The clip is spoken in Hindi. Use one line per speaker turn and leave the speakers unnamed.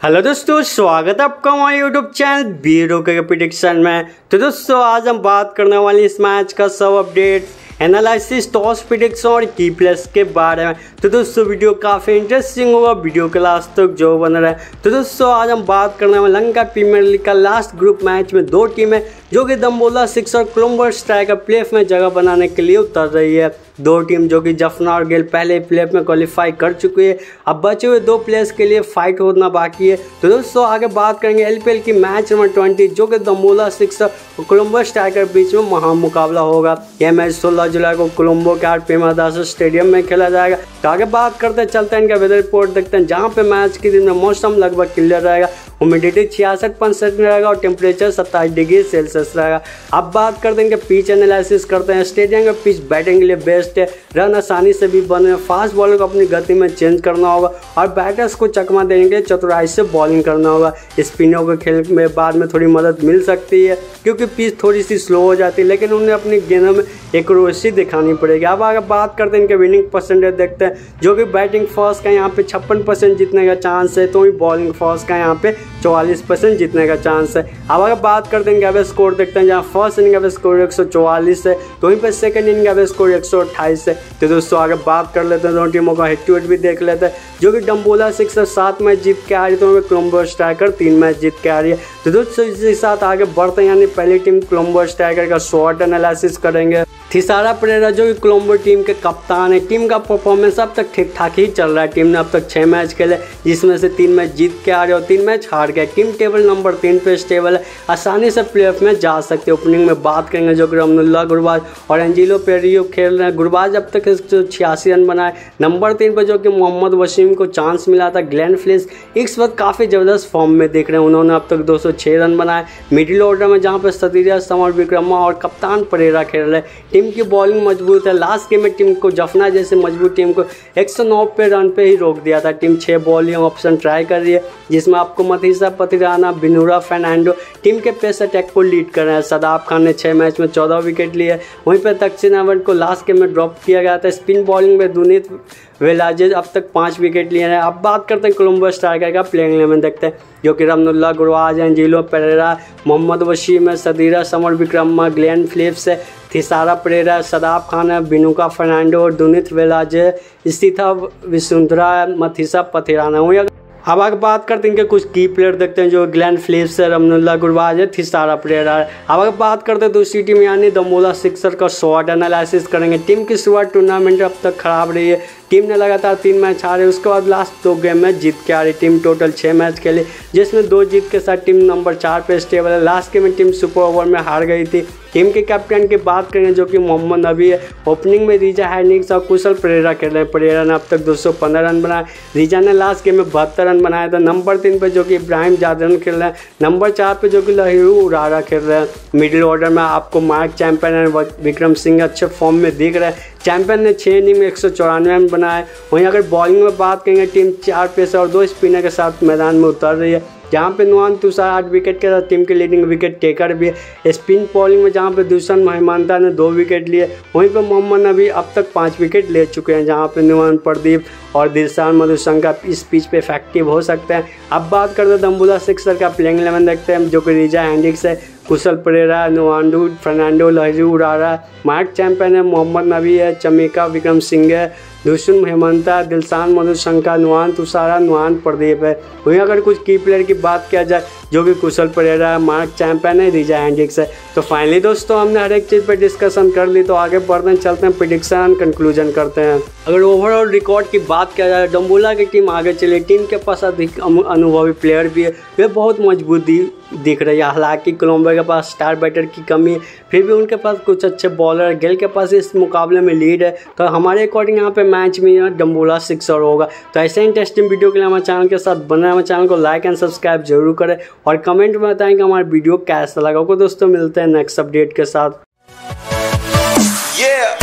हेलो दोस्तों, स्वागत है आपका हमारे यूट्यूब चैनल बीरो के प्रिडिक्शन में। तो दोस्तों, आज हम बात करने वाले इस मैच का सब अपडेट एनालिसिस टॉस प्रिडिक्शन और की प्लस के बारे में। तो दोस्तों वीडियो काफ़ी इंटरेस्टिंग होगा वीडियो के लास्ट तक तो जो बन रहा है। तो दोस्तों, आज हम बात करने वाले लंका प्रीमियर लीग का लास्ट ग्रुप मैच में दो टीमें जो कि दम्बोला सिक्स और क्लोम्बर स्ट्राइकर प्लेफ में जगह बनाने के लिए उतर रही है। दो टीम जो कि जफना और गेल पहले प्लेफ में क्वालिफाई कर चुकी है। अब बचे हुए दो प्लेयर्स के लिए फाइट होना बाकी है। तो दोस्तों, आगे बात करेंगे एलपीएल की मैच नंबर ट्वेंटी जो कि दमोला सिक्स और कोलम्बो स्ट्राइकर बीच में महा मुकाबला होगा। यह मैच सोलह जुलाई को कोलम्बो के आर पेमादास स्टेडियम में खेला जाएगा। तो आगे बात करते हैं, चलते हैं इनका वेदर रिपोर्ट देखते हैं जहाँ पे मैच के दिन में मौसम लगभग क्लियर रहेगा ह्यूमिडिटी छियासठ परसेंट रहेगा और टेम्परेचर सत्ताईस डिग्री सेल्सियस रहेगा। अब बात करते हैं इनके पिच एनालिसिस करते हैं। स्टेडियम का पिच बैटिंग के लिए बेस्ट है। रन आसानी से भी बने फास्ट बॉलर को अपनी गति में चेंज करना होगा और बैटर्स को चकमा देने के लिए चतुराई से बॉलिंग करना होगा। स्पिनों के खेल में बाद में थोड़ी मदद मिल सकती है, क्योंकि पिच थोड़ी सी स्लो हो जाती है, लेकिन उन्हें अपनी गेंदों में एक रोशी दिखानी पड़ेगी। अब अगर बात करते हैं इनके विनिंग परसेंटेज देखते हैं। जो कि बैटिंग फ़र्स्ट का यहाँ पे छप्पन परसेंट जीतने का चांस है तो ही बॉलिंग फ़र्स्ट का यहाँ पे चौवालीस परसेंट जीतने का चांस है। अब अगर बात करते हैं एवरेज स्कोर देखते हैं, जहाँ फ़र्स्ट इनिंग एवरेज स्कोर एक सौ चौवालीस है तो वहीं पर सेकंड इनिंग एवरेज स्कोर एक सौ अट्ठाईस है। तो दोस्तों आगे बात कर लेते हैं, दोनों टीमों का हेड टू हेड भी देख लेते हैं। जो कि डम्बोला सिक्स सात मैच जीत के आ रही है तो क्लोम्बो स्ट्राइकर तीन मैच जीत के आ रही है। तो दोस्तों, इसी साथ आगे बढ़ते हैं, यानी पहली टीम क्लोम्बो स्ट्राइकर का शॉर्ट एनालिसिस करेंगे। थिसारा परेरा जो कि कोलम्बो टीम के कप्तान है। टीम का परफॉर्मेंस अब तक ठीक ठाक ही चल रहा है। टीम ने अब तक छः मैच खेले, जिसमें से तीन मैच जीत के आ रहे और तीन मैच हार गए टीम टेबल नंबर तीन पे स्टेबल है। आसानी से प्ले में जा सकते ओपनिंग में बात करेंगे जो कि रमनुल्ला गुरबाज और एंजिलो पेरियो खेल रहे हैं। गुरबाज अब तक छियासी रन बनाए नंबर तीन पर जो कि मोहम्मद वसीम को चांस मिला था। ग्लैंड फ्लिस इस वक्त काफ़ी ज़बरदस्त फॉर्म में देख रहे हैं। उन्होंने अब तक दो सौ छः रन बनाए। मिडिल ऑर्डर में जहाँ पर सतीरिया समर, विक्रमा और कप्तान परेरा खेल रहे हैं। टीम की बॉलिंग मज़बूत है। लास्ट गेम में टीम को जफना जैसे मज़बूत टीम को 109 पे रन पे ही रोक दिया था। टीम छः बॉलिंग ऑप्शन ट्राई कर रही है, जिसमें आपको मथीसा पतिराना बिनूरा, फर्नांडो टीम के पेस अटैक को लीड कर रहे हैं। सदाब खान ने छः मैच में चौदह विकेट लिए। वहीं पर दक्षिण अवध को लास्ट गेम में ड्रॉप किया गया था। स्पिन बॉलिंग में दुनित वेलाजेज अब तक पाँच विकेट लिए हैं। अब बात करते हैं कोलम्बो स्ट्राइकर का प्लेइंग इलेवन देखते हैं। जो कि रमनुल्ला गुरवाज हैं जीलो पेरेरा, मोहम्मद वशीम है, Sadeera, Samarawickrama, Glenn Phillips है। थिसारा परेरा, सदाब खान, बिनुका फर्नांडो दुनित वेलाज, स्थिता विसुंधरा, मथिसा पथिराना। हुई अब अगर बात करते हैं इनके कुछ की प्लेयर देखते हैं जो ग्लैन फिलिप्स है रमनुल्ला गुरबाज है थिसारा प्लेयर है अब अगर बात करते हैं दूसरी टीम यानी दमोला सिक्सर का शॉर्ट एनालिसिस करेंगे। टीम की शुरुआत टूर्नामेंट अब तक खराब रही है। टीम ने लगातार तीन मैच हारे, उसके बाद लास्ट दो गेम में जीत के रही टीम टोटल छः मैच खेली, जिसमें दो जीत के साथ टीम नंबर चार पे स्टेबल है। लास्ट गेम में टीम सुपर ओवर में हार गई थी। टीम के कैप्टन की बात करें जो कि मोहम्मद नबी है ओपनिंग में रीजा हैनिक्स और कुशल परेरा खेल रहे हैं परेरा ने अब तक दो सौ पंद्रह रन बनाए। रीजा ने लास्ट गेम में बहत्तर रन बनाया था। नंबर तीन पर जो कि इब्राहिम जादरन खेल रहे हैं। नंबर चार पर जो कि लहरू उरारा खेल रहे हैं। मिडिल ऑर्डर में आपको मार्क चैंपियन विक्रम सिंह अच्छे फॉर्म में दिख रहे हैं। चैंपियन ने छः इनिंग में एक सौ चौरानवे रन बनाए। वहीं अगर बॉलिंग में बात करेंगे टीम चार पेसर और दो स्पिनर के साथ मैदान में उतर रही है। जहाँ पे नुआन तुषार आठ विकेट के साथ टीम के लीडिंग विकेट टेकर भी है। स्पिन बॉलिंग में जहाँ पे दूषण महिमानता ने दो विकेट लिए, वहीं पे मोहम्मद नबी अब तक पाँच विकेट ले चुके हैं, जहाँ पे नुआन प्रदीप और दिलसान मधुशंका इस पिच पे इफ़ेक्टिव हो सकते हैं। अब बात करते हैं दम्बुला सिक्सर का प्लेइंग इलेवन देखते हैं जो कि रिजा हैंडिक्स है, कुशल परेरा, नुआंडू, फर्नांडो लहरू उड़ारा मार्क चैंपियन है, मोहम्मद नबी है, चमिका, विक्रम सिंह है दुष्ण हेमंता दिलसान मधुशंका नुआन तुषारा नुआन प्रदीप है। वहीं अगर कुछ की प्लेयर की बात किया जाए, जो कि कुशल परेरा मार्क चैंपियन है, रिजा हैंडिक्स है। तो फाइनली दोस्तों, हमने हर एक चीज़ पर डिस्कशन कर ली तो आगे बढ़ते हैं, चलते हैं प्रिडिक्शन कंक्लूजन करते हैं। अगर ओवरऑल रिकॉर्ड की बात किया जाए, डम्बुला की टीम आगे चली टीम के पास अधिक अनुभवी प्लेयर भी है। वे बहुत मज़बूत दिख रही है, हालाँकि कोलम्बो के पास स्टार बैटर की कमी है, फिर भी उनके पास कुछ अच्छे बॉलर है गेल के पास इस मुकाबले में लीड है। तो हमारे अकॉर्डिंग यहाँ पे मैच में डम्बोला और होगा। तो ऐसे इंटरेस्टिंग वीडियो के लिए हमारे चैनल के साथ बने हमारे चैनल को लाइक एंड सब्सक्राइब ज़रूर करें और कमेंट में बताएँ कि हमारा वीडियो कैसा लगा। दोस्तों, मिलते हैं नेक्स्ट अपडेट के साथ। Yeah.